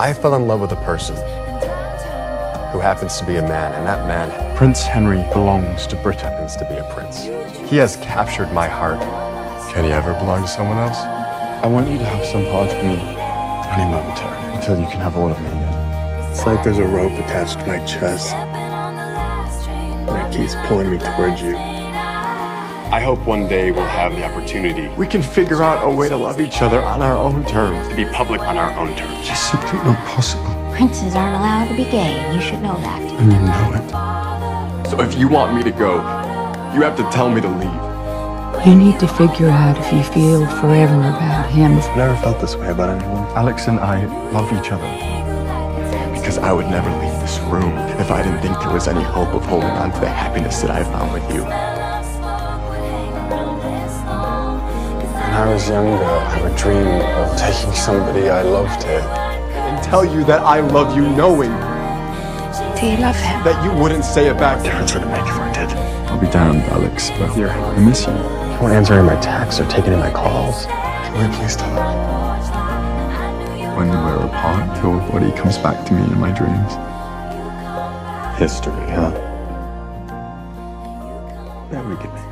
I fell in love with a person who happens to be a man, and that man Prince Henry belongs to Britain. happens to be a prince. He has captured my heart. Can he ever belong to someone else? I want you to have some part of me, only momentarily, until you can have all of me again. It's like there's a rope attached to my chest. And it keeps pulling me towards you. I hope one day we'll have the opportunity We can figure out a way to love each other on our own terms. to be public on our own terms. It's simply not possible, Princes aren't allowed to be gay, and you should know that. and you know it. So if you want me to go, you have to tell me to leave. You need to figure out if you feel forever about him. I've never felt this way about anyone. Alex and I love each other. Because I would never leave this room if I didn't think there was any hope of holding on to the happiness that I found with you. I was younger, I would dream of taking somebody I loved here. And tell you that I love you knowing Do you love him? that you wouldn't say it back. Difference would it make if I did? I'll be damned, Alex, but I miss you. You won't answer any of my texts or take any of my calls. Can we please talk? When we're apart, your body comes back to me in my dreams. History, huh? Yeah, we could make